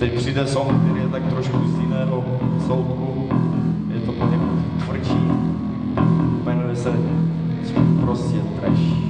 Teď přijde song, který je tak trošku z jiného soudku. Je to poněkud tvrdší. Jmenuje se prostě trash.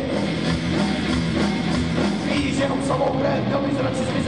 Don't